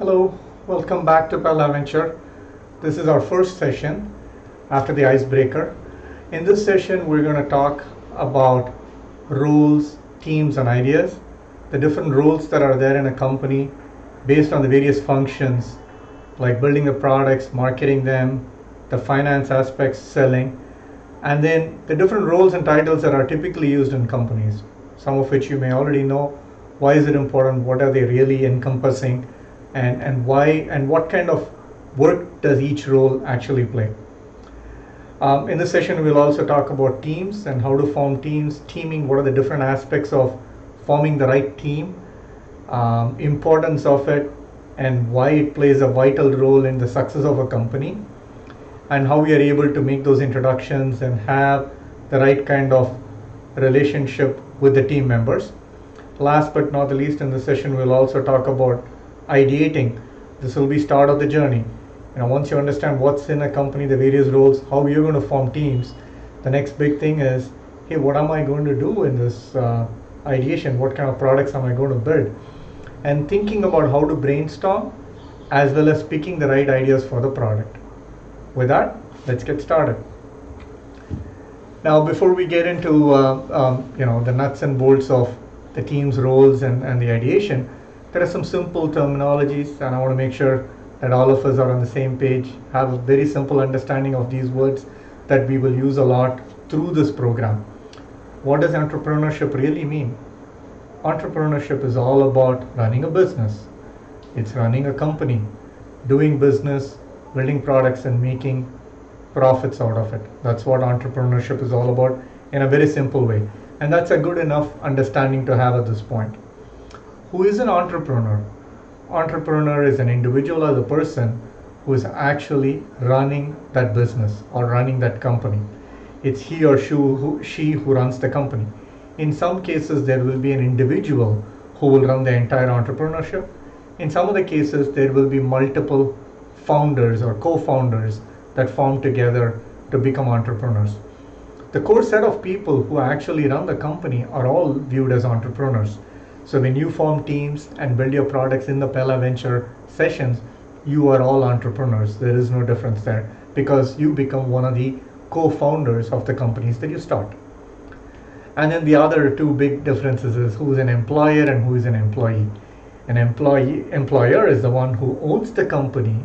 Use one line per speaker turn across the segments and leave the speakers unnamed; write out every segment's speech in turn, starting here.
Hello, welcome back to Pehla Venture. This is our first session after the icebreaker. In this session, we're going to talk about roles, teams, and ideas, the different roles that are there in a company based on the various functions like building the products, marketing them, the finance aspects, selling, and then the different roles and titles that are typically used in companies, some of which you may already know. Why is it important? What are they really encompassing? And, and why and what kind of work does each role actually play? Um, in this session, we'll also talk about teams and how to form teams, teaming, what are the different aspects of forming the right team, um, importance of it, and why it plays a vital role in the success of a company, and how we are able to make those introductions and have the right kind of relationship with the team members. Last but not the least in the session, we'll also talk about ideating. This will be start of the journey. You know once you understand what's in a company the various roles how you're going to form teams the next big thing is hey what am i going to do in this uh, ideation? What kind of products am i going to build? And thinking about how to brainstorm as well as picking the right ideas for the product. With that let's get started. Now before we get into uh, um, you know the nuts and bolts of the team's roles and, and the ideation there are some simple terminologies and i want to make sure that all of us are on the same page, have a very simple understanding of these words that we will use a lot through this program. What does entrepreneurship really mean? Entrepreneurship is all about running a business. It's running a company, doing business, building products and making profits out of it. That's what entrepreneurship is all about in a very simple way. And that's a good enough understanding to have at this point. Who is an entrepreneur? entrepreneur is an individual or the person who is actually running that business or running that company. It's he or she who, she who runs the company. In some cases, there will be an individual who will run the entire entrepreneurship. In some of the cases, there will be multiple founders or co founders that form together to become entrepreneurs. The core set of people who actually run the company are all viewed as entrepreneurs. So when you form teams and build your products in the Pehla Venture sessions, you are all entrepreneurs. There is no difference there because you become one of the co-founders of the companies that you start. And then the other two big differences is who is an employer and who is an employee. An employee employer is the one who owns the company,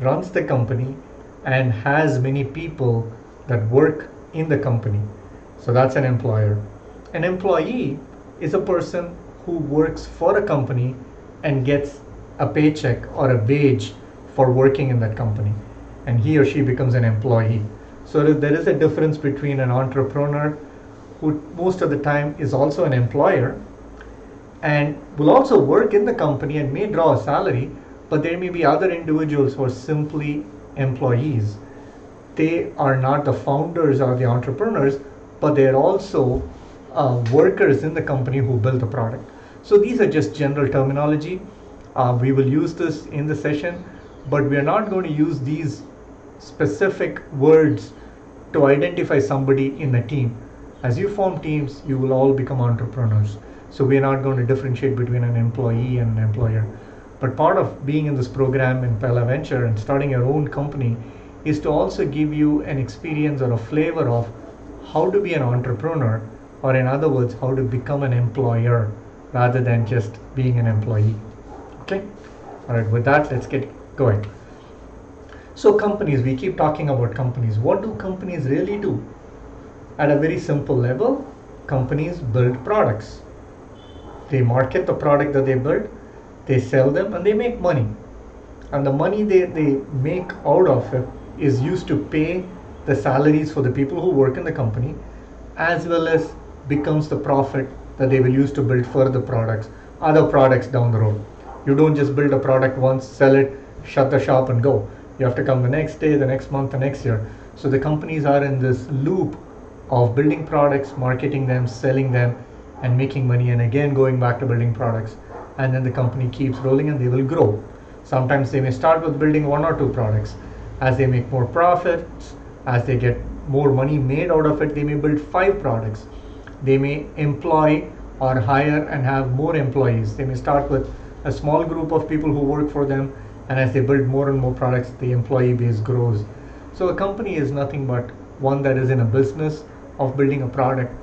runs the company, and has many people that work in the company. So that's an employer. An employee is a person who works for a company and gets a paycheck or a wage for working in that company. And he or she becomes an employee. So there is a difference between an entrepreneur who most of the time is also an employer and will also work in the company and may draw a salary but there may be other individuals who are simply employees. They are not the founders or the entrepreneurs but they are also uh, workers in the company who build the product so these are just general terminology. Uh, we will use this in the session, but we are not going to use these specific words to identify somebody in the team. As you form teams, you will all become entrepreneurs. So we are not going to differentiate between an employee and an employer. But part of being in this program in Pehla Venture and starting your own company is to also give you an experience or a flavor of how to be an entrepreneur, or in other words, how to become an employer rather than just being an employee. Okay, all right, with that, let's get going. So, companies, we keep talking about companies. What do companies really do? At a very simple level, companies build products. They market the product that they build, they sell them, and they make money. And the money they, they make out of it is used to pay the salaries for the people who work in the company, as well as becomes the profit that they will use to build further products, other products down the road. You don't just build a product once, sell it, shut the shop and go. You have to come the next day, the next month, the next year. So the companies are in this loop of building products, marketing them, selling them, and making money, and again going back to building products. And then the company keeps rolling and they will grow. Sometimes they may start with building one or two products. As they make more profits, as they get more money made out of it, they may build five products they may employ or hire and have more employees. They may start with a small group of people who work for them and as they build more and more products the employee base grows. So a company is nothing but one that is in a business of building a product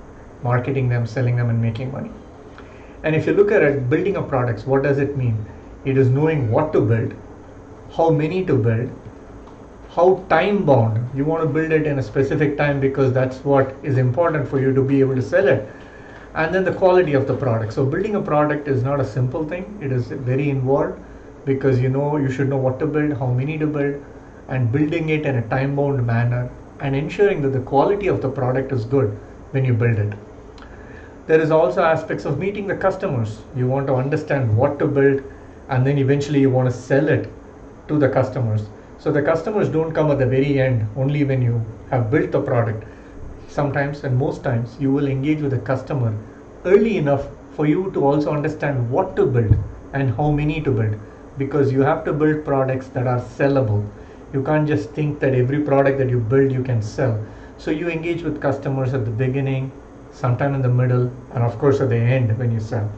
marketing them selling them and making money. And if you look at it building a products what does it mean? It is knowing what to build how many to build how time bound. You want to build it in a specific time because that's what is important for you to be able to sell it. And then the quality of the product. So building a product is not a simple thing. It is very involved because you know you should know what to build how many to build and building it in a time bound manner and ensuring that the quality of the product is good when you build it. There is also aspects of meeting the customers. You want to understand what to build and then eventually you want to sell it to the customers so the customers don't come at the very end only when you have built the product. Sometimes and most times you will engage with the customer early enough for you to also understand what to build and how many to build because you have to build products that are sellable. You can't just think that every product that you build you can sell. So you engage with customers at the beginning, sometime in the middle, and of course at the end when you sell.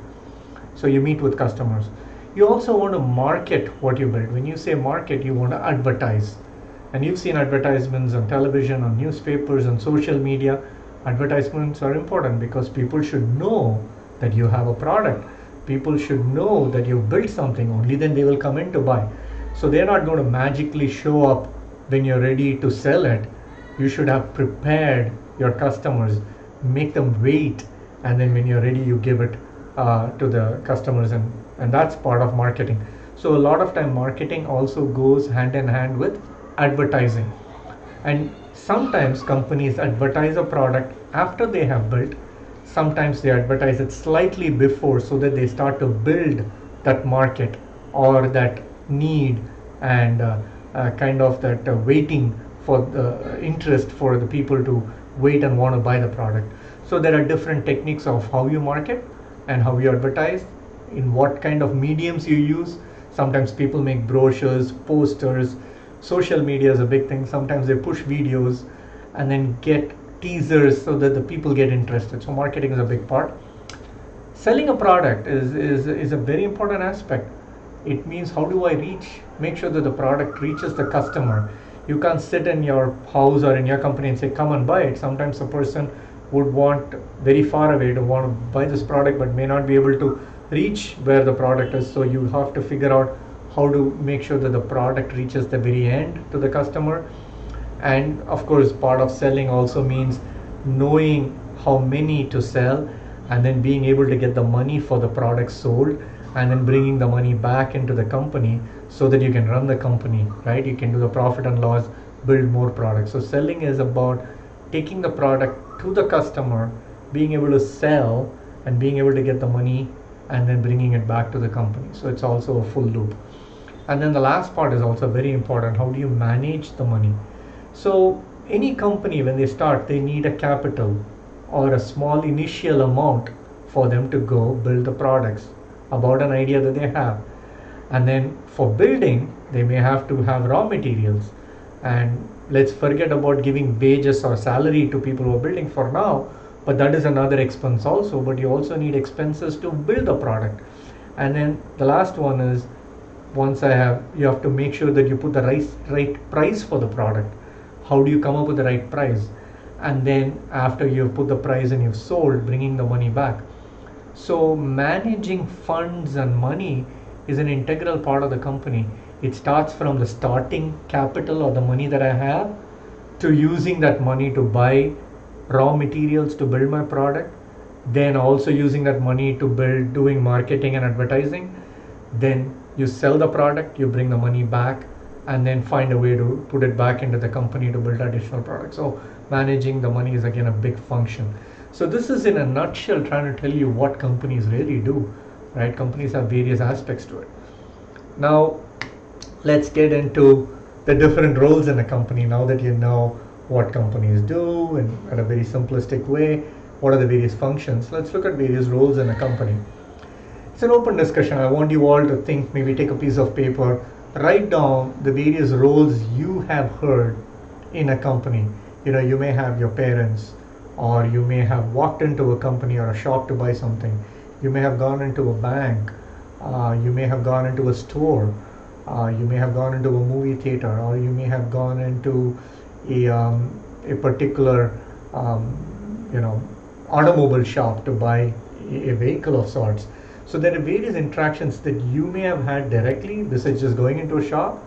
So you meet with customers you also want to market what you build. When you say market, you want to advertise. And you've seen advertisements on television, on newspapers, on social media. Advertisements are important because people should know that you have a product. People should know that you've built something, only then they will come in to buy. So they're not going to magically show up when you're ready to sell it. You should have prepared your customers, make them wait, and then when you're ready, you give it uh, to the customers and and that's part of marketing. So a lot of time marketing also goes hand in hand with advertising. And sometimes companies advertise a product after they have built. Sometimes they advertise it slightly before so that they start to build that market or that need and uh, uh, kind of that uh, waiting for the interest for the people to wait and want to buy the product. So there are different techniques of how you market and how you advertise in what kind of mediums you use. Sometimes people make brochures, posters, social media is a big thing. Sometimes they push videos and then get teasers so that the people get interested. So marketing is a big part. Selling a product is, is, is a very important aspect. It means how do I reach, make sure that the product reaches the customer. You can't sit in your house or in your company and say, come and buy it. Sometimes a person would want very far away to want to buy this product but may not be able to reach where the product is. So you have to figure out how to make sure that the product reaches the very end to the customer. And of course part of selling also means knowing how many to sell and then being able to get the money for the product sold and then bringing the money back into the company so that you can run the company right? You can do the profit and loss build more products. So selling is about taking the product to the customer being able to sell and being able to get the money and then bringing it back to the company. So it's also a full loop. And then the last part is also very important. How do you manage the money? So any company, when they start, they need a capital or a small initial amount for them to go build the products about an idea that they have. And then for building, they may have to have raw materials. And let's forget about giving wages or salary to people who are building for now but that is another expense also but you also need expenses to build the product. And then the last one is once i have you have to make sure that you put the right right price for the product. How do you come up with the right price? And then after you've put the price and you've sold bringing the money back. So managing funds and money is an integral part of the company. It starts from the starting capital or the money that i have to using that money to buy raw materials to build my product then also using that money to build doing marketing and advertising. Then you sell the product you bring the money back and then find a way to put it back into the company to build additional products. So managing the money is again a big function. So this is in a nutshell trying to tell you what companies really do right? Companies have various aspects to it. Now let's get into the different roles in a company now that you know what companies do and at a very simplistic way what are the various functions. Let's look at various roles in a company. It's an open discussion. I want you all to think maybe take a piece of paper write down the various roles you have heard in a company. You know you may have your parents or you may have walked into a company or a shop to buy something. You may have gone into a bank Uh, you may have gone into a store. Uh, you may have gone into a movie theater, or you may have gone into a, um, a particular, um, you know, automobile shop to buy a, vehicle of sorts. So there are various interactions that you may have had directly. This is just going into a shop.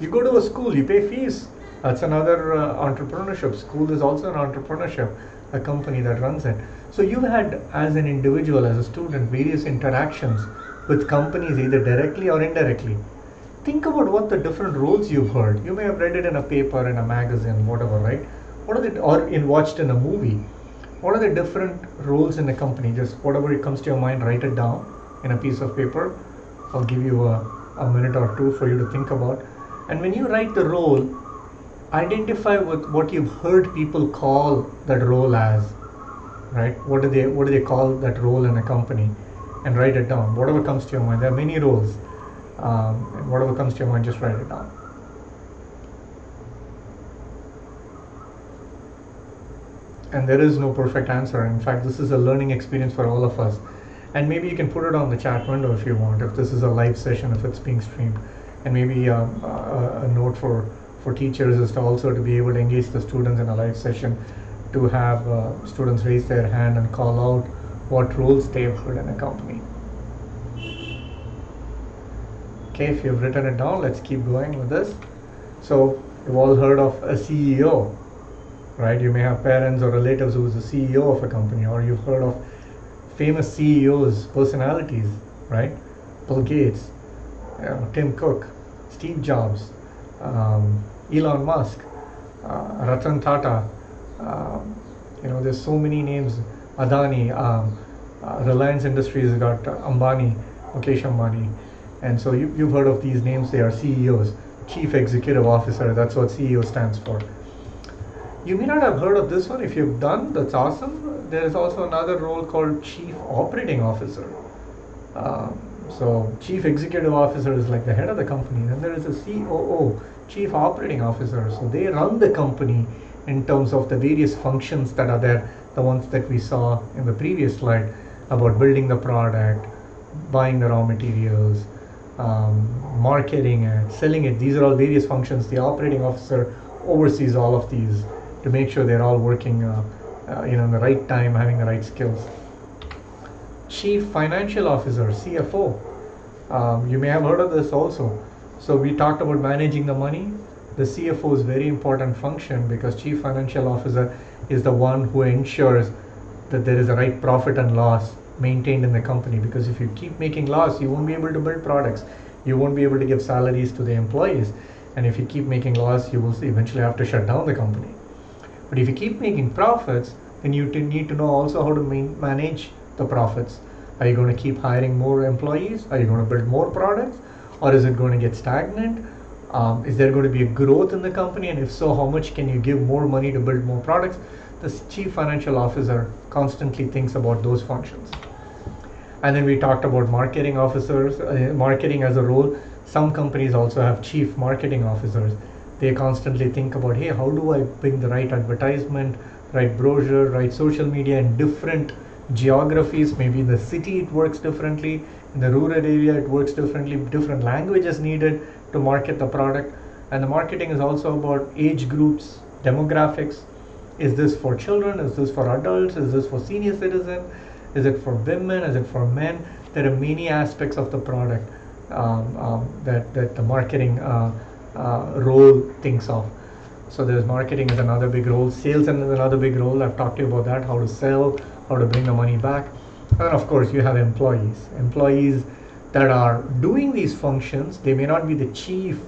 You go to a school, you pay fees. That's another uh, entrepreneurship. School is also an entrepreneurship, a company that runs it. So you've had, as an individual, as a student, various interactions with companies either directly or indirectly. Think about what the different roles you've heard. You may have read it in a paper, in a magazine, whatever, right? What are the or in watched in a movie? What are the different roles in a company? Just whatever it comes to your mind, write it down in a piece of paper. I'll give you a, a minute or two for you to think about. And when you write the role, identify with what you've heard people call that role as. Right? What do they what do they call that role in a company? and write it down. Whatever comes to your mind. There are many roles. Um, whatever comes to your mind, just write it down. And there is no perfect answer. In fact, this is a learning experience for all of us. And maybe you can put it on the chat window if you want, if this is a live session, if it's being streamed. And maybe um, a, a note for, for teachers is to also to be able to engage the students in a live session, to have uh, students raise their hand and call out what roles they've heard in a company. Okay, if you've written it down, let's keep going with this. So you've all heard of a CEO, right? You may have parents or relatives who's the CEO of a company, or you've heard of famous CEOs, personalities, right? Bill Gates, Tim Cook, Steve Jobs, um, Elon Musk, uh, Ratan Tata. Um, you know, there's so many names Adani, um, uh, Reliance Industries got Ambani, Mukesh Ambani. And so you, you've heard of these names, they are CEOs, Chief Executive Officer, that's what CEO stands for. You may not have heard of this one. If you've done, that's awesome. There is also another role called Chief Operating Officer. Um, so, Chief Executive Officer is like the head of the company. Then there is a COO, Chief Operating Officer. So, they run the company in terms of the various functions that are there the ones that we saw in the previous slide about building the product, buying the raw materials, um, marketing and selling it. These are all various functions. The operating officer oversees all of these to make sure they're all working, uh, uh, you know, in the right time, having the right skills. Chief Financial Officer (CFO). Um, you may have heard of this also. So we talked about managing the money. The CFO is very important function because Chief Financial Officer is the one who ensures that there is a right profit and loss maintained in the company because if you keep making loss you won't be able to build products. You won't be able to give salaries to the employees. And if you keep making loss you will eventually have to shut down the company. But if you keep making profits then you need to know also how to manage the profits. Are you going to keep hiring more employees? Are you going to build more products? Or is it going to get stagnant? Um, is there going to be a growth in the company? And if so, how much can you give more money to build more products? The chief financial officer constantly thinks about those functions. And then we talked about marketing officers, uh, marketing as a role. Some companies also have chief marketing officers. They constantly think about, hey, how do I bring the right advertisement, right brochure, right social media in different geographies? Maybe in the city it works differently, in the rural area it works differently, different languages needed to market the product. And the marketing is also about age groups, demographics. Is this for children? Is this for adults? Is this for senior citizen? Is it for women? Is it for men? There are many aspects of the product um, um, that, that the marketing uh, uh, role thinks of. So there's marketing is another big role. Sales is another big role. I've talked to you about that, how to sell, how to bring the money back. And of course you have employees. Employees that are doing these functions, they may not be the chief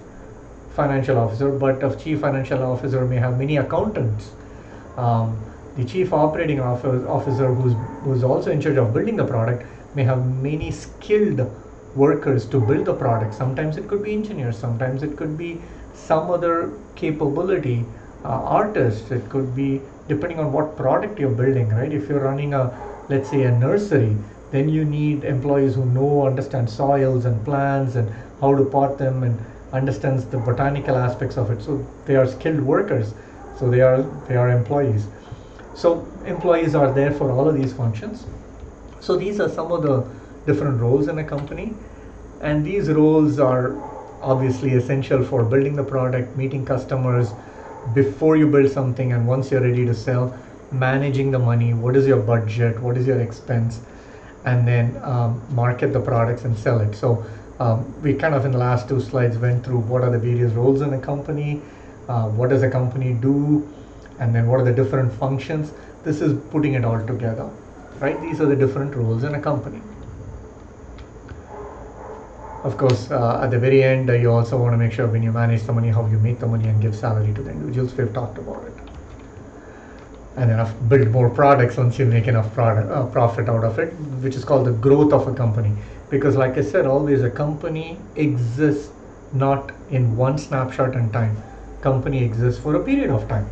financial officer, but a chief financial officer may have many accountants. Um, the chief operating officer, who's, who's also in charge of building the product, may have many skilled workers to build the product. Sometimes it could be engineers, sometimes it could be some other capability, uh, artists, it could be depending on what product you're building, right? If you're running a, let's say, a nursery, then you need employees who know understand soils and plants and how to pot them and understands the botanical aspects of it so they are skilled workers so they are they are employees so employees are there for all of these functions so these are some of the different roles in a company And these roles are obviously essential for building the product, meeting customers before you build something, and once you're ready to sell, managing the money, what is your budget, what is your expense, and then um, market the products and sell it. So um, we kind of in the last two slides went through what are the various roles in a company, uh, what does a company do, and then what are the different functions. This is putting it all together, right? These are the different roles in a company. Of course, uh, at the very end, uh, you also want to make sure when you manage the money, how you make the money and give salary to the individuals. We've talked about it. And then build more products once you make enough product, uh, profit out of it, which is called the growth of a company. Because, like I said, always a company exists not in one snapshot in time. Company exists for a period of time.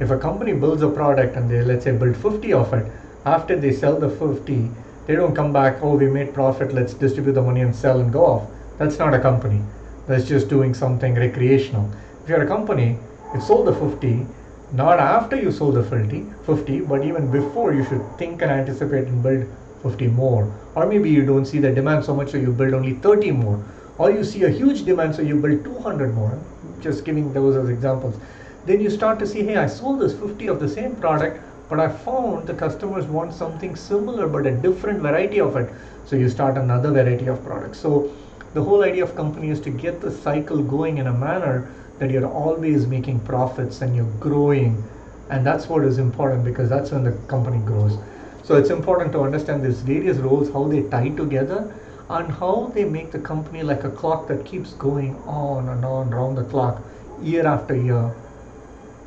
If a company builds a product and they let's say build 50 of it, after they sell the 50, they don't come back, oh, we made profit, let's distribute the money and sell and go off. That's not a company. That's just doing something recreational. If you're a company, you sold the 50, not after you sold the 50, 50, but even before you should think and anticipate and build 50 more. Or maybe you don't see the demand so much, so you build only 30 more. Or you see a huge demand, so you build 200 more. Just giving those as examples. Then you start to see, hey, I sold this 50 of the same product, but I found the customers want something similar but a different variety of it. So you start another variety of products. So the whole idea of company is to get the cycle going in a manner that you're always making profits and you're growing. And that's what is important because that's when the company grows. So it's important to understand these various roles, how they tie together, and how they make the company like a clock that keeps going on and on around the clock, year after year,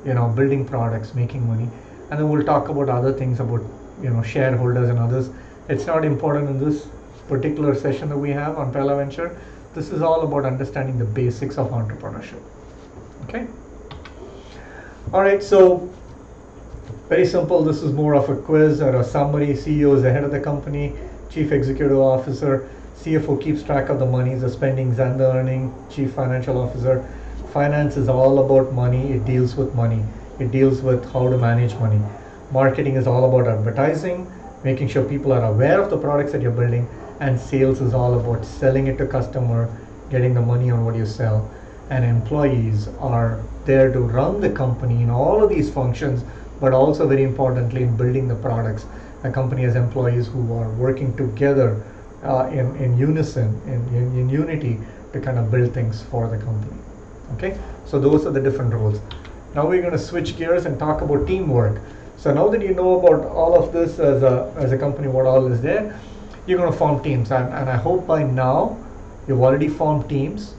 you know, building products, making money. And then we'll talk about other things about you know shareholders and others. It's not important in this particular session that we have on Pehla Venture. This is all about understanding the basics of entrepreneurship. Okay? All right so very simple. This is more of a quiz or a summary. Ceo is the head of the company chief executive officer. Cfo keeps track of the monies the spendings and the earning chief financial officer finance is all about money it deals with money it deals with how to manage money. Marketing is all about advertising, making sure people are aware of the products that you're building, and sales is all about selling it to customer, getting the money on what you sell. And employees are there to run the company in all of these functions, but also very importantly in building the products. A company has employees who are working together uh, in, in unison, in, in, in unity to kind of build things for the company. Okay, so those are the different roles. Now we're going to switch gears and talk about teamwork. So now that you know about all of this as a, as a company, what all is there, you're going to form teams. And, and I hope by now you've already formed teams.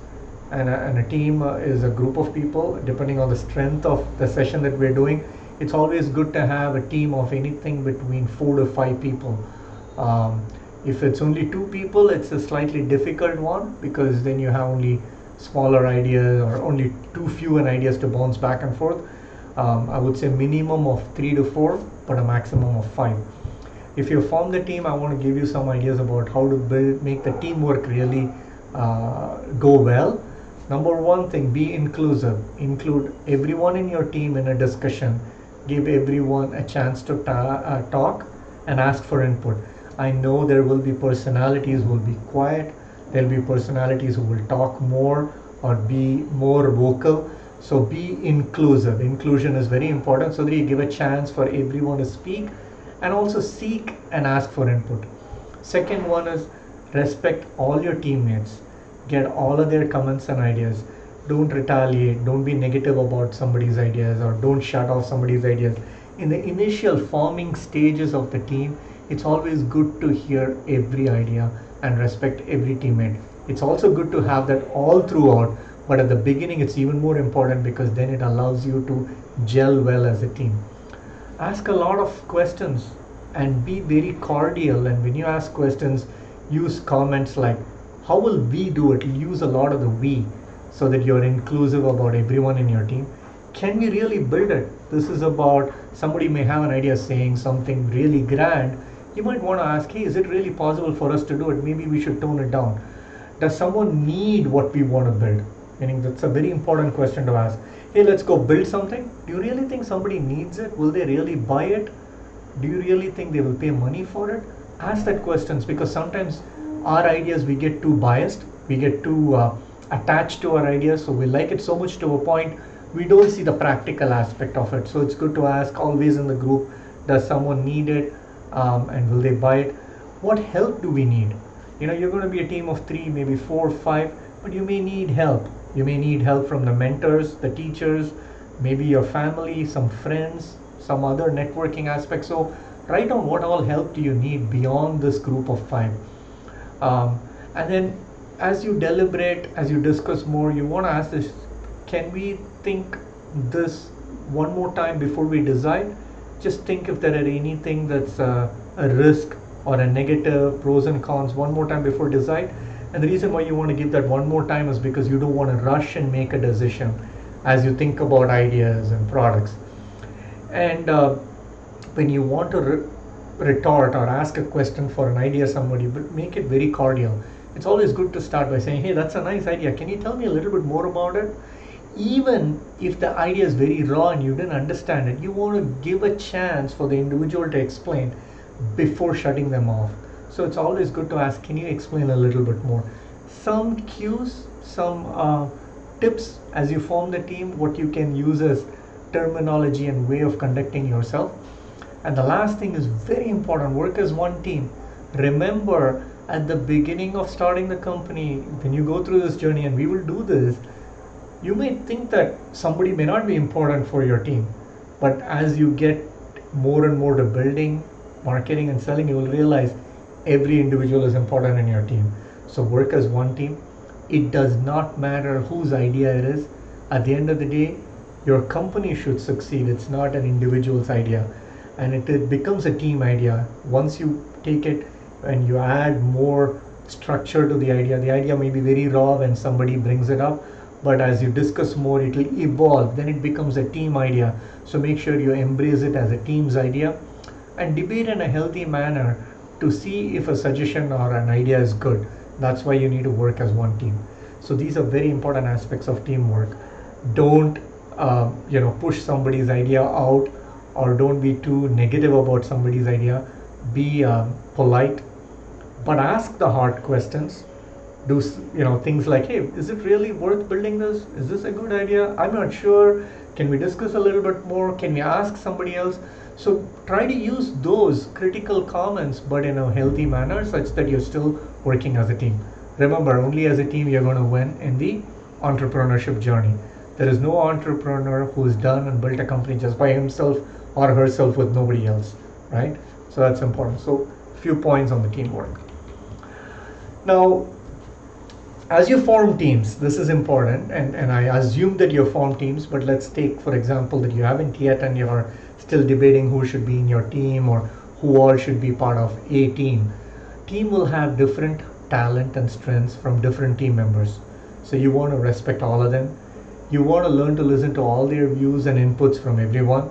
And a, and a team uh, is a group of people, depending on the strength of the session that we're doing. It's always good to have a team of anything between four to five people. Um, if it's only two people, it's a slightly difficult one because then you have only smaller ideas or only too few an ideas to bounce back and forth. Um, I would say minimum of three to four, but a maximum of five. If you form the team, I want to give you some ideas about how to build, make the teamwork really uh, go well. Number one thing, be inclusive. Include everyone in your team in a discussion. Give everyone a chance to ta- uh, talk and ask for input. I know there will be personalities who will be quiet there'll be personalities who will talk more or be more vocal. So be inclusive. Inclusion is very important so that you give a chance for everyone to speak and also seek and ask for input. Second one is respect all your teammates. Get all of their comments and ideas. Don't retaliate. Don't be negative about somebody's ideas or don't shut off somebody's ideas. In the initial forming stages of the team it's always good to hear every idea and respect every teammate. It's also good to have that all throughout, but at the beginning, it's even more important because then it allows you to gel well as a team. Ask a lot of questions and be very cordial. And when you ask questions, use comments like, How will we do it? Use a lot of the we so that you're inclusive about everyone in your team. Can we really build it? This is about somebody may have an idea saying something really grand you might want to ask, hey, is it really possible for us to do it? Maybe we should tone it down. Does someone need what we want to build? Meaning that's a very important question to ask. Hey, let's go build something. Do you really think somebody needs it? Will they really buy it? Do you really think they will pay money for it? Ask that questions because sometimes our ideas we get too biased we get too uh, attached to our ideas so we like it so much to a point we don't see the practical aspect of it so it's good to ask always in the group does someone need it um, and will they buy it? What help do we need? You know you're going to be a team of three maybe four five but you may need help. You may need help from the mentors the teachers maybe your family some friends some other networking aspects. So write down what all help do you need beyond this group of five. Um, and then as you deliberate as you discuss more you want to ask this can we think this one more time before we decide just think if there are anything that's uh, a risk or a negative pros and cons one more time before decide. And the reason why you want to give that one more time is because you don't want to rush and make a decision as you think about ideas and products. And uh, when you want to re- retort or ask a question for an idea somebody but make it very cordial. It's always good to start by saying hey that's a nice idea. Can you tell me a little bit more about it even if the idea is very raw and you didn't understand it you want to give a chance for the individual to explain before shutting them off so it's always good to ask can you explain a little bit more some cues some uh, tips as you form the team what you can use as terminology and way of conducting yourself. And the last thing is very important work as one team. Remember, at the beginning of starting the company, when you go through this journey, and we will do this, you may think that somebody may not be important for your team. But as you get more and more to building, marketing, and selling, you will realize every individual is important in your team. So work as one team. It does not matter whose idea it is. At the end of the day, your company should succeed it's not an individual's idea and it, it becomes a team idea once you take it and you add more structure to the idea the idea may be very raw when somebody brings it up but as you discuss more it will evolve. Then it becomes a team idea. So make sure you embrace it as a team's idea and debate in a healthy manner to see if a suggestion or an idea is good. That's why you need to work as one team. So these are very important aspects of teamwork. Don't uh, you know push somebody's idea out or don't be too negative about somebody's idea. Be uh, polite. But ask the hard questions do you know things like hey is it really worth building this? Is this a good idea? I'm not sure. Can we discuss a little bit more? Can we ask somebody else? So try to use those critical comments but in a healthy manner such that you're still working as a team. Remember only as a team you're going to win in the entrepreneurship journey. There is no entrepreneur who's done and built a company just by himself or herself with nobody else, right? So that's important. So few points on the teamwork. Now, as you form teams, this is important, and, and I assume that you form teams, but let's take, for example, that you haven't yet and you're still debating who should be in your team or who all should be part of a team. Team will have different talent and strengths from different team members. So you want to respect all of them you want to learn to listen to all their views and inputs from everyone.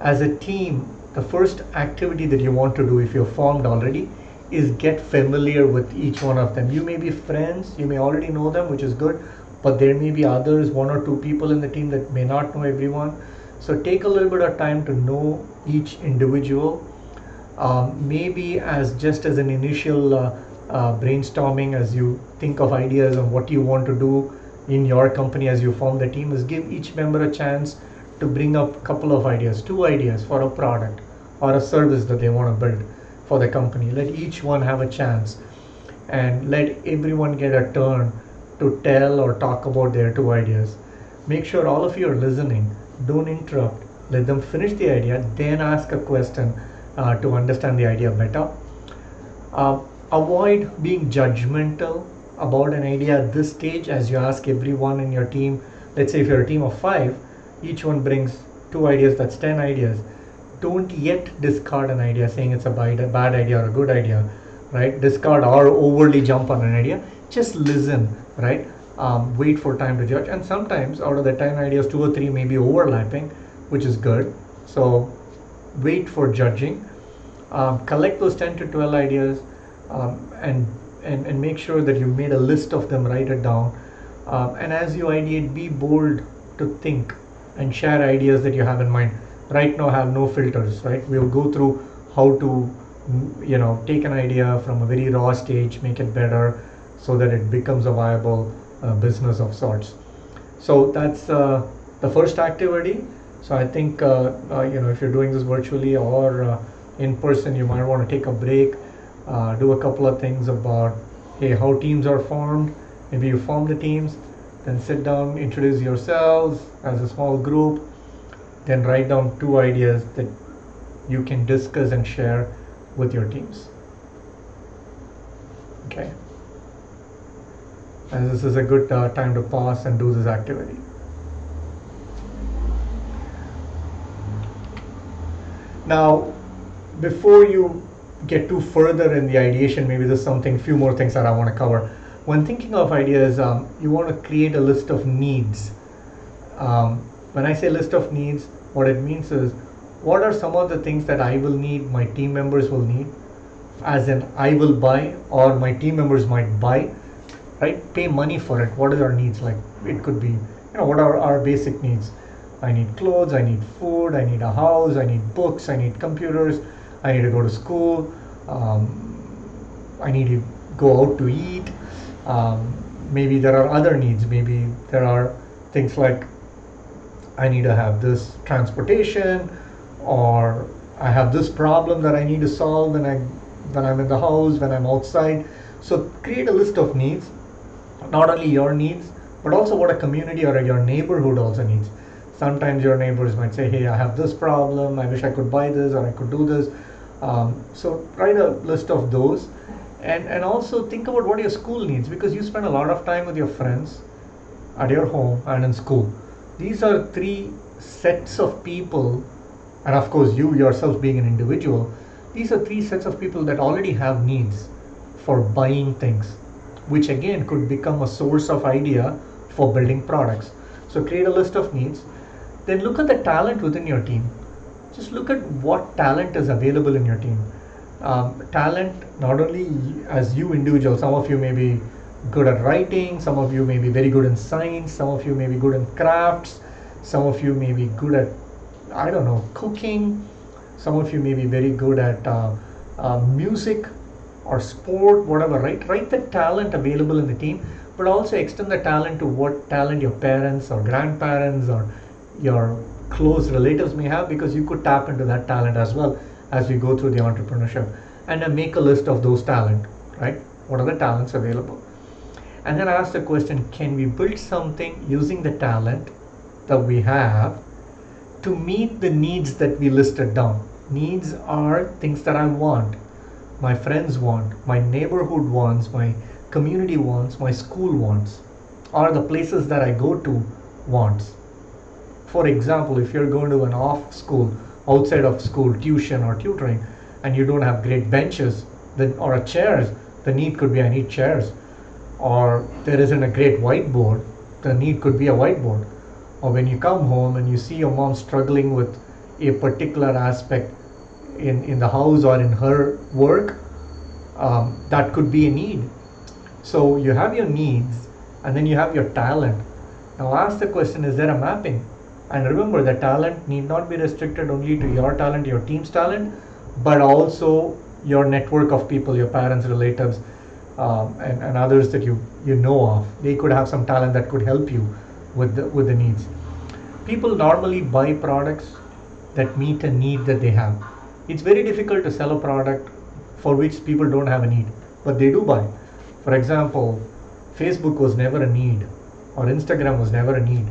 As a team, the first activity that you want to do if you're formed already is get familiar with each one of them. You may be friends, you may already know them, which is good, but there may be others, one or two people in the team that may not know everyone. So take a little bit of time to know each individual. Um, maybe as just as an initial uh, uh, brainstorming, as you think of ideas on what you want to do, in your company as you form the team is give each member a chance to bring up a couple of ideas, two ideas for a product or a service that they want to build for the company. Let each one have a chance and let everyone get a turn to tell or talk about their two ideas. Make sure all of you are listening. Don't interrupt. Let them finish the idea, then ask a question uh, to understand the idea better. Uh, avoid being judgmental about an idea at this stage as you ask everyone in your team let's say if you're a team of five each one brings two ideas that's 10 ideas don't yet discard an idea saying it's a bad idea or a good idea right? Discard or overly jump on an idea. Just listen right? Um, wait for time to judge. And sometimes out of the 10 ideas two or three may be overlapping which is good. So wait for judging. Um, collect those 10 to 12 ideas um, and and, and make sure that you made a list of them, write it down. Um, and as you ideate, be bold to think and share ideas that you have in mind. Right now, have no filters, right? We'll go through how to, you know, take an idea from a very raw stage, make it better, so that it becomes a viable uh, business of sorts. So that's uh, the first activity. So I think uh, uh, you know if you're doing this virtually or uh, in person, you might want to take a break, uh, do a couple of things about hey how teams are formed. Maybe you form the teams, then sit down, introduce yourselves as a small group, then write down two ideas that you can discuss and share with your teams. Okay. And this is a good uh, time to pause and do this activity. Now, before you get too further in the ideation, maybe there's something, few more things that I want to cover. When thinking of ideas, um, you want to create a list of needs. Um, when I say list of needs, what it means is what are some of the things that I will need, my team members will need, as in I will buy or my team members might buy, right? Pay money for it. What are our needs? Like it could be, you know, what are our basic needs? I need clothes, I need food, I need a house, I need books, I need computers, I need to go to school, um, I need to go out to eat. Um, maybe there are other needs. Maybe there are things like I need to have this transportation, or I have this problem that I need to solve when I when I'm in the house, when I'm outside. So create a list of needs, not only your needs, but also what a community or your neighborhood also needs. Sometimes your neighbors might say hey i have this problem. I wish i could buy this or i could do this. Um, so write a list of those. And and also think about what your school needs because you spend a lot of time with your friends at your home and in school these are three sets of people and of course you yourself being an individual these are three sets of people that already have needs for buying things which again could become a source of idea for building products so create a list of needs then look at the talent within your team. Just look at what talent is available in your team. Um, talent, not only as you individual, some of you may be good at writing, some of you may be very good in science, some of you may be good in crafts, some of you may be good at, I don't know, cooking, some of you may be very good at uh, uh, music or sport, whatever, right? Write the talent available in the team, but also extend the talent to what talent your parents or grandparents or your close relatives may have because you could tap into that talent as well as we go through the entrepreneurship and then make a list of those talent right what are the talents available and then ask the question can we build something using the talent that we have to meet the needs that we listed down needs are things that i want my friends want my neighborhood wants my community wants my school wants or the places that i go to wants for example, if you're going to an off school, outside of school tuition or tutoring, and you don't have great benches then, or chairs, the need could be I need chairs. Or there isn't a great whiteboard, the need could be a whiteboard. Or when you come home and you see your mom struggling with a particular aspect in, in the house or in her work, um, that could be a need. So you have your needs and then you have your talent. Now ask the question is there a mapping? And remember, the talent need not be restricted only to your talent, your team's talent, but also your network of people, your parents, relatives, um, and, and others that you, you know of. They could have some talent that could help you with the, with the needs. People normally buy products that meet a need that they have. It's very difficult to sell a product for which people don't have a need, but they do buy. For example, Facebook was never a need, or Instagram was never a need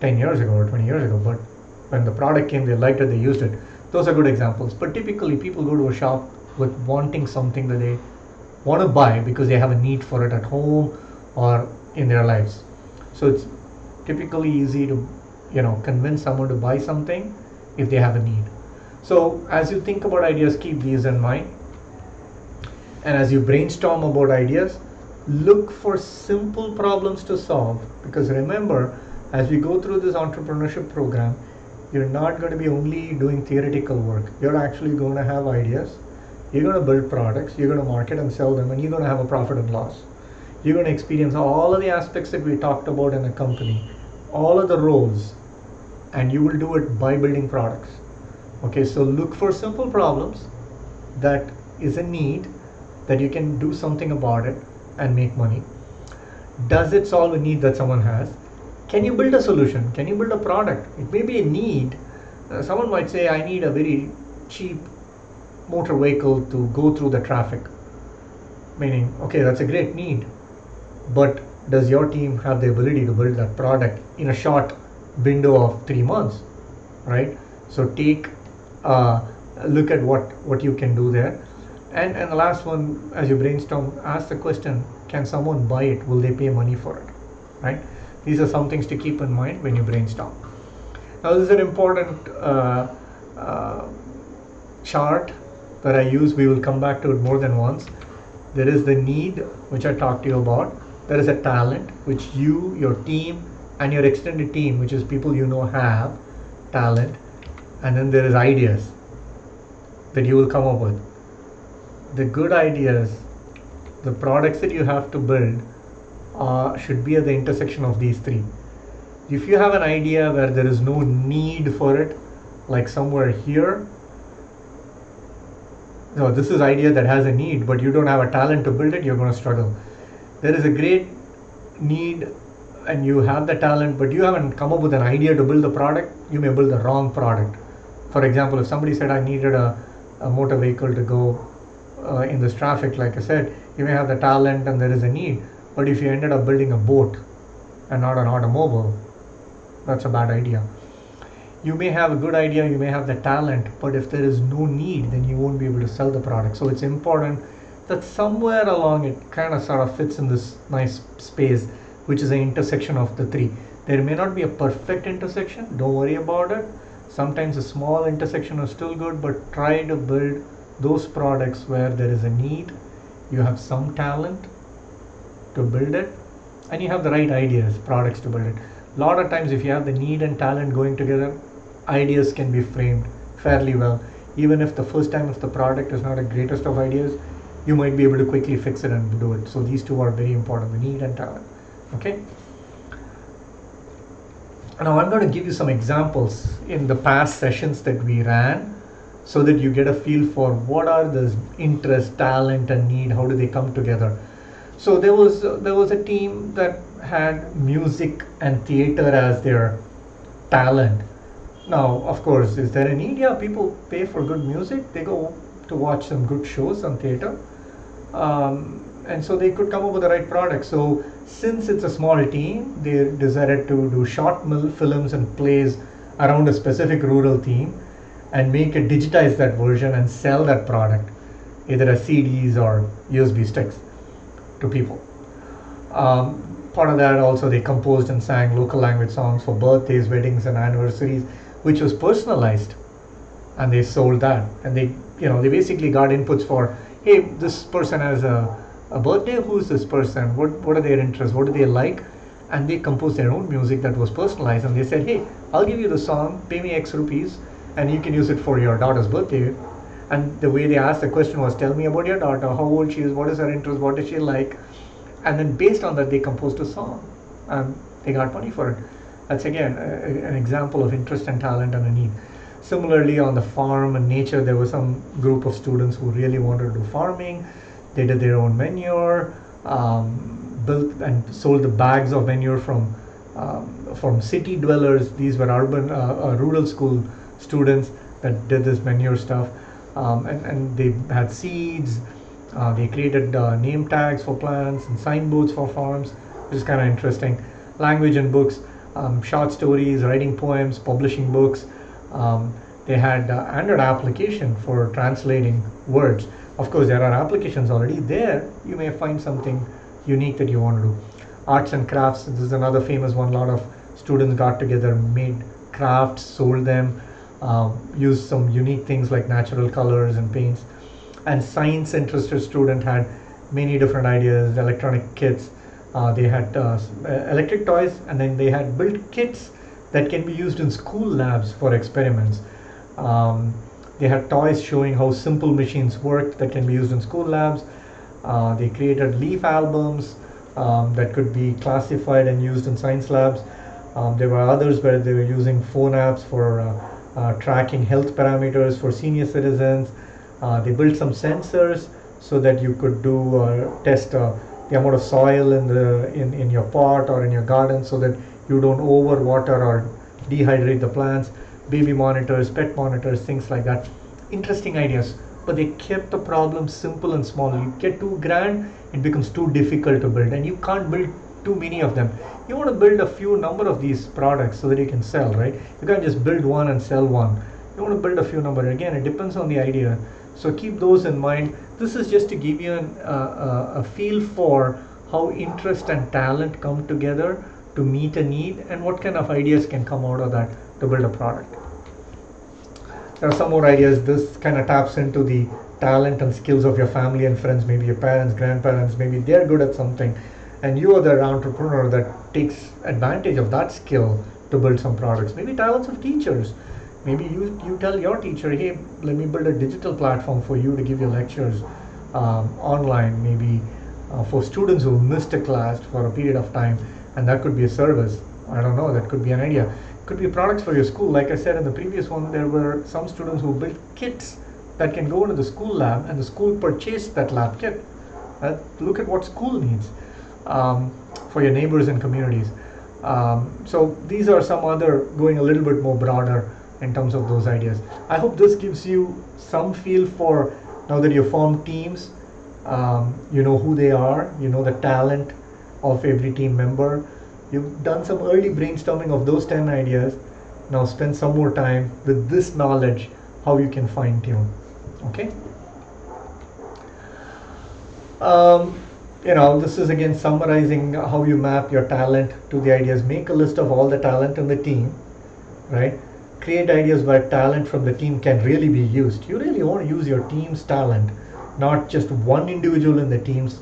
10 years ago or 20 years ago, but when the product came, they liked it, they used it. Those are good examples. But typically, people go to a shop with wanting something that they want to buy because they have a need for it at home or in their lives. So it's typically easy to, you know, convince someone to buy something if they have a need. So as you think about ideas, keep these in mind. And as you brainstorm about ideas, look for simple problems to solve because remember as we go through this entrepreneurship program, you're not going to be only doing theoretical work. You're actually going to have ideas. You're going to build products. You're going to market and sell them, and you're going to have a profit and loss. You're going to experience all of the aspects that we talked about in a company, all of the roles, and you will do it by building products. Okay, so look for simple problems that is a need that you can do something about it and make money? Does it solve a need that someone has? Can you build a solution? Can you build a product? It may be a need. Uh, someone might say, I need a very cheap motor vehicle to go through the traffic. Meaning, okay, that's a great need. But does your team have the ability to build that product in a short window of three months? Right? So take uh, a look at what, what you can do there. And, and the last one, as you brainstorm, ask the question can someone buy it? Will they pay money for it? Right? These are some things to keep in mind when you brainstorm. Now, this is an important uh, uh, chart that I use. We will come back to it more than once. There is the need, which I talked to you about. There is a talent, which you, your team, and your extended team, which is people you know have talent. And then there is ideas that you will come up with. The good ideas, the products that you have to build uh, should be at the intersection of these three. If you have an idea where there is no need for it, like somewhere here, no, this is idea that has a need, but you don't have a talent to build it, you're going to struggle. There is a great need and you have the talent, but you haven't come up with an idea to build the product, you may build the wrong product. For example, if somebody said I needed a, a motor vehicle to go uh, in this traffic, like I said, you may have the talent and there is a need, but if you ended up building a boat and not an automobile, that's a bad idea. You may have a good idea, you may have the talent, but if there is no need, then you won't be able to sell the product. So it's important that somewhere along it kind of sort of fits in this nice space, which is an intersection of the three. There may not be a perfect intersection, don't worry about it. Sometimes a small intersection is still good, but try to build those products where there is a need, you have some talent, to build it and you have the right ideas products to build it a lot of times if you have the need and talent going together ideas can be framed fairly well. Even if the first time of the product is not the greatest of ideas you might be able to quickly fix it and do it. So these two are very important the need and talent. Okay? Now i'm going to give you some examples in the past sessions that we ran so that you get a feel for what are the interest talent and need how do they come together. So there was uh, there was a team that had music and theater as their talent. Now, of course, is there a need? Yeah, people pay for good music. They go to watch some good shows on theater, um, and so they could come up with the right product. So since it's a small team, they decided to do short films and plays around a specific rural theme and make it digitize that version and sell that product either as CDs or USB sticks to people. Um, part of that also they composed and sang local language songs for birthdays, weddings, and anniversaries, which was personalized, and they sold that. And they, you know, they basically got inputs for, hey, this person has a, a birthday. Who's this person? What what are their interests? What do they like? And they composed their own music that was personalized. And they said, hey, I'll give you the song, pay me X rupees, and you can use it for your daughter's birthday and the way they asked the question was tell me about your daughter how old she is what is her interest what does she like and then based on that they composed a song and they got money for it. That's again a, an example of interest and talent and a need. Similarly on the farm and nature there was some group of students who really wanted to do farming. They did their own manure um, built and sold the bags of manure from um, from city dwellers. These were urban uh, uh, rural school students that did this manure stuff. Um, and, and they had seeds. Uh, they created uh, name tags for plants and signboards for farms, which is kind of interesting. Language and books, um, short stories, writing poems, publishing books. Um, they had uh, Android application for translating words. Of course, there are applications already there. You may find something unique that you want to do. Arts and crafts. This is another famous one. A lot of students got together, made crafts, sold them uh, use some unique things like natural colors and paints. And science interested student had many different ideas, electronic kits. Uh, they had uh, electric toys and then they had built kits that can be used in school labs for experiments. Um, they had toys showing how simple machines worked that can be used in school labs. Uh, they created leaf albums um, that could be classified and used in science labs. Um, there were others where they were using phone apps for uh, uh, tracking health parameters for senior citizens. Uh, they built some sensors so that you could do uh, test the amount of soil in the in, in your pot or in your garden so that you don't overwater or dehydrate the plants. Baby monitors pet monitors things like that. Interesting ideas but they kept the problem simple and small. You get too grand it becomes too difficult to build and you can't build too many of them. You want to build a few number of these products so that you can sell right? You can't just build one and sell one. You want to build a few number. Again it depends on the idea so keep those in mind. This is just to give you an, uh, a feel for how interest and talent come together to meet a need and what kind of ideas can come out of that to build a product. There are some more ideas. This kind of taps into the talent and skills of your family and friends maybe your parents grandparents maybe they're good at something. And you are the entrepreneur that takes advantage of that skill to build some products. Maybe talents of teachers maybe you you tell your teacher hey let me build a digital platform for you to give your lectures um, online maybe uh, for students who missed a class for a period of time. And that could be a service. I don't know that could be an idea. Could be products for your school. Like i said in the previous one there were some students who built kits that can go into the school lab and the school purchased that lab kit. Uh, look at what school needs um, for your neighbors and communities. Um, so these are some other going a little bit more broader in terms of those ideas. I hope this gives you some feel for now that you've formed teams um, you know who they are you know the talent of every team member. You've done some early brainstorming of those 10 ideas. Now spend some more time with this knowledge how you can fine tune okay? Um, you know this is again summarizing how you map your talent to the ideas. Make a list of all the talent in the team right create ideas where talent from the team can really be used. You really want to use your team's talent not just one individual in the team's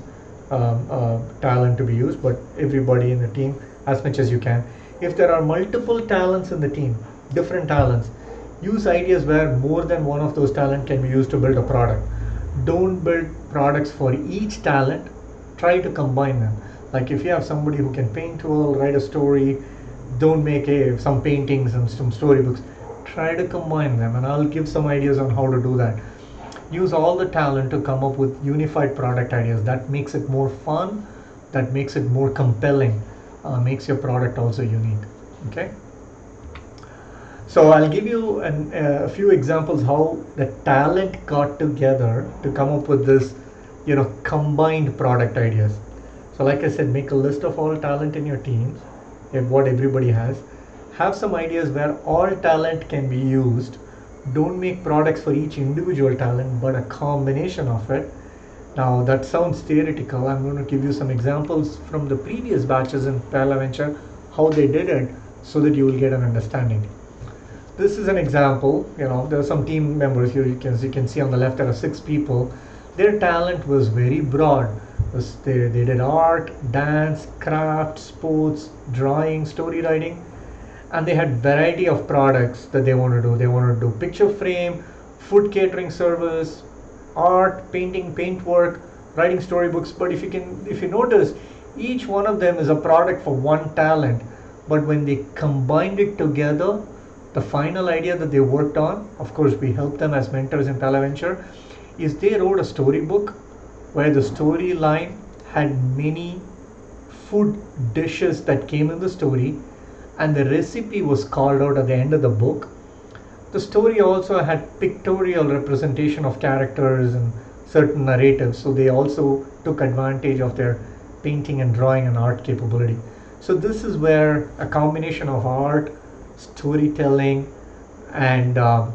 um, uh, talent to be used but everybody in the team as much as you can. If there are multiple talents in the team different talents use ideas where more than one of those talent can be used to build a product. Don't build products for each talent. Try to combine them. Like if you have somebody who can paint well write a story don't make a, some paintings and some storybooks. Try to combine them and i'll give some ideas on how to do that. Use all the talent to come up with unified product ideas. That makes it more fun. That makes it more compelling. Uh, makes your product also unique. Okay? So I'll give you an, uh, a few examples how the talent got together to come up with this you know combined product ideas. So like I said make a list of all talent in your teams and what everybody has have some ideas where all talent can be used. Don't make products for each individual talent but a combination of it. Now that sounds theoretical. I'm going to give you some examples from the previous batches in Pehla Venture how they did it so that you will get an understanding. This is an example you know there are some team members here you can, you can see on the left there are six people. Their talent was very broad they, they did art dance craft sports drawing story writing. And they had variety of products that they want to do. They want to do picture frame food catering service art painting paint work writing storybooks. But if you can if you notice each one of them is a product for one talent. But when they combined it together the final idea that they worked on of course we help them as mentors in Pehla Venture is they wrote a storybook where the storyline had many food dishes that came in the story and the recipe was called out at the end of the book. The story also had pictorial representation of characters and certain narratives, so they also took advantage of their painting and drawing and art capability. So this is where a combination of art, storytelling, and uh,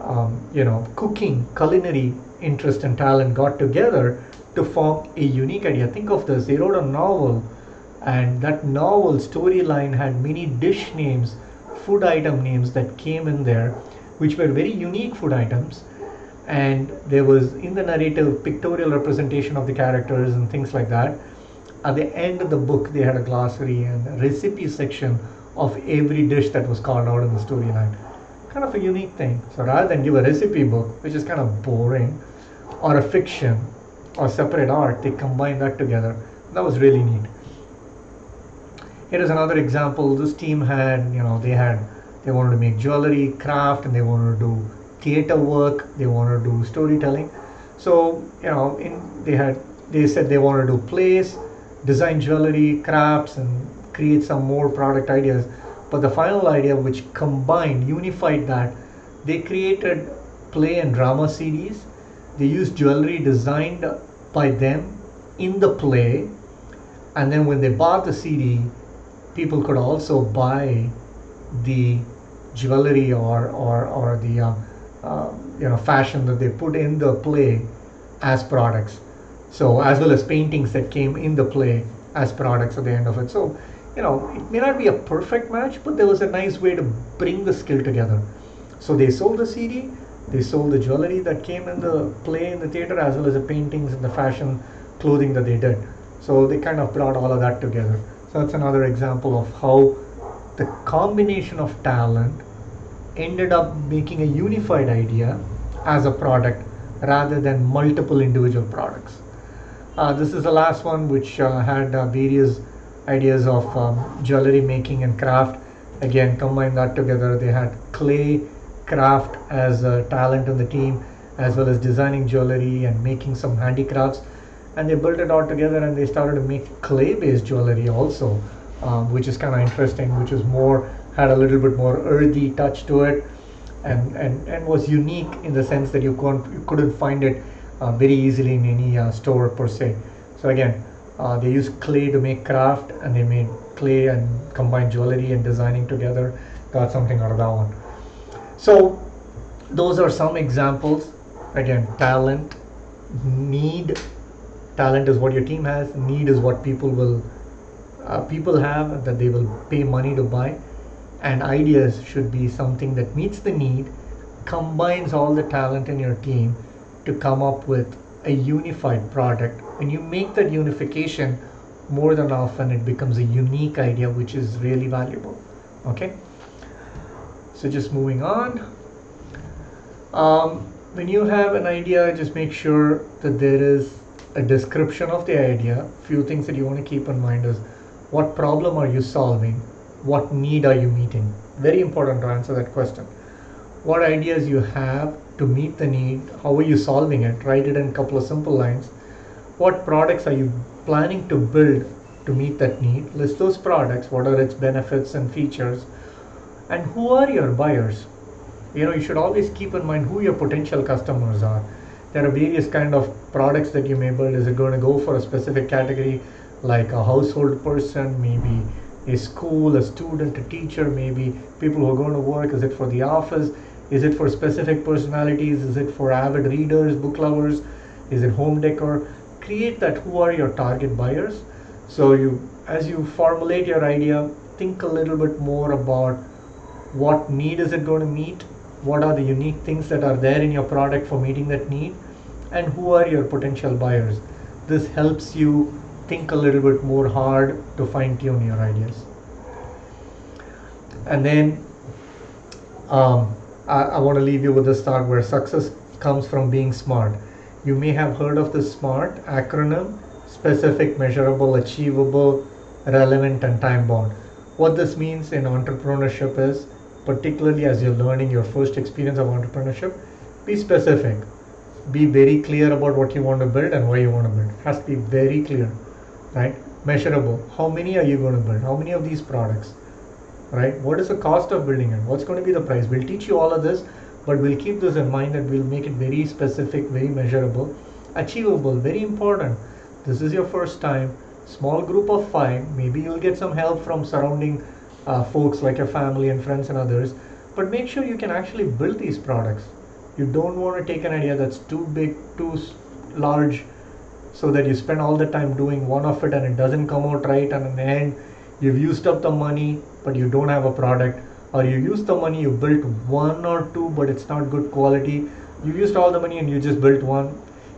um, you know cooking, culinary interest and talent got together to form a unique idea. Think of this: they wrote a novel and that novel storyline had many dish names food item names that came in there which were very unique food items. And there was in the narrative pictorial representation of the characters and things like that. At the end of the book they had a glossary and a recipe section of every dish that was called out in the storyline kind of a unique thing so rather than give a recipe book which is kind of boring or a fiction or separate art they combine that together. That was really neat. Here is another example. This team had you know they had they wanted to make jewelry craft and they wanted to do theater work. They wanted to do storytelling. So you know in they had they said they want to do plays, design jewelry, crafts, and create some more product ideas. But the final idea, which combined, unified that, they created play and drama series. They used jewelry designed by them in the play, and then when they bought the CD, people could also buy the jewelry or or or the uh, uh, you know fashion that they put in the play as products. So as well as paintings that came in the play as products at the end of it. So you know it may not be a perfect match, but there was a nice way to bring the skill together. So they sold the CD, they sold the jewelry that came in the play in the theater as well as the paintings and the fashion clothing that they did. So they kind of brought all of that together. So that's another example of how the combination of talent ended up making a unified idea as a product rather than multiple individual products. Uh, this is the last one which uh, had uh, various ideas of um, jewelry making and craft. Again, combine that together. They had clay craft as a talent on the team as well as designing jewelry and making some handicrafts and they built it all together and they started to make clay based jewelry also um, which is kind of interesting which is more had a little bit more earthy touch to it and and, and was unique in the sense that you couldn't you couldn't find it uh, very easily in any uh, store per se so again uh, they used clay to make craft and they made clay and combined jewelry and designing together. Got something out of that one. So those are some examples. Again talent. Need. Talent is what your team has. Need is what people will uh, people have that they will pay money to buy. And ideas should be something that meets the need combines all the talent in your team to come up with a unified product when you make that unification more than often it becomes a unique idea which is really valuable okay so just moving on um, when you have an idea just make sure that there is a description of the idea, few things that you want to keep in mind is what problem are you solving? What need are you meeting? Very important to answer that question. What ideas you have to meet the need? How are you solving it? Write it in a couple of simple lines. What products are you planning to build to meet that need? List those products, what are its benefits and features, and who are your buyers? You know, you should always keep in mind who your potential customers are. There are various kind of products that you may build. Is it going to go for a specific category like a household person maybe a school a student a teacher maybe people who are going to work? Is it for the office? Is it for specific personalities? Is it for avid readers book lovers? Is it home decor create that who are your target buyers. So you as you formulate your idea think a little bit more about what need is it going to meet what are the unique things that are there in your product for meeting that need and who are your potential buyers. This helps you think a little bit more hard to fine tune your ideas. And then um, I, I want to leave you with this thought where success comes from being smart you may have heard of the SMART acronym specific measurable achievable relevant and time bound what this means in entrepreneurship is particularly as you're learning your first experience of entrepreneurship, be specific. Be very clear about what you want to build and why you want to build. It has to be very clear, right? Measurable. How many are you going to build? How many of these products? Right? What is the cost of building it? What's going to be the price? We'll teach you all of this, but we'll keep this in mind and we'll make it very specific, very measurable, achievable, very important. This is your first time. Small group of five. Maybe you'll get some help from surrounding uh, folks like your family and friends and others but make sure you can actually build these products you don't want to take an idea that's too big too large so that you spend all the time doing one of it and it doesn't come out right and in the end you've used up the money but you don't have a product or you use the money you built one or two but it's not good quality you used all the money and you just built one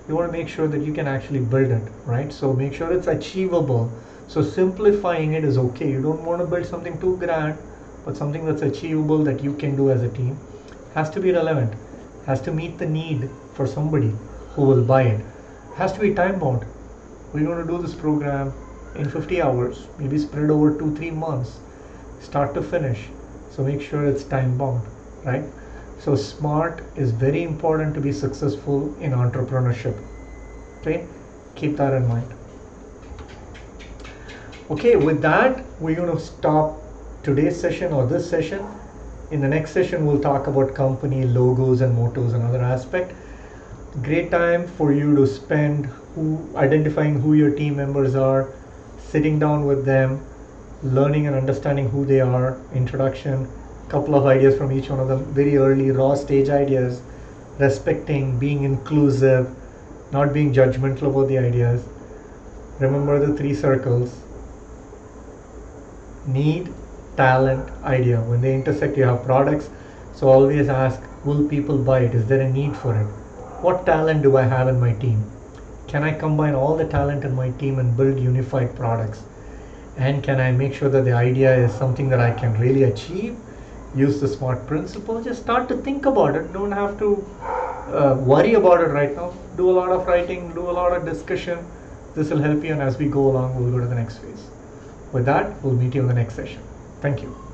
you want to make sure that you can actually build it right so make sure it's achievable so simplifying it is okay. You don't want to build something too grand, but something that's achievable that you can do as a team. Has to be relevant. Has to meet the need for somebody who will buy it. Has to be time bound. We're going to do this program in 50 hours, maybe spread over two, three months, start to finish. So make sure it's time bound, right? So smart is very important to be successful in entrepreneurship. Okay, keep that in mind. Okay, with that, we're going to stop today's session or this session. In the next session, we'll talk about company logos and mottos and other aspect. Great time for you to spend who, identifying who your team members are, sitting down with them, learning and understanding who they are, introduction, couple of ideas from each one of them, very early raw stage ideas, respecting, being inclusive, not being judgmental about the ideas. Remember the three circles need, talent, idea. When they intersect, you have products. So always ask will people buy it? Is there a need for it? What talent do I have in my team? Can I combine all the talent in my team and build unified products? And can I make sure that the idea is something that I can really achieve? Use the SMART principle. Just start to think about it. Don't have to uh, worry about it right now. Do a lot of writing, do a lot of discussion. This will help you, and as we go along, we'll go to the next phase. With that, we'll meet you in the next session. Thank you.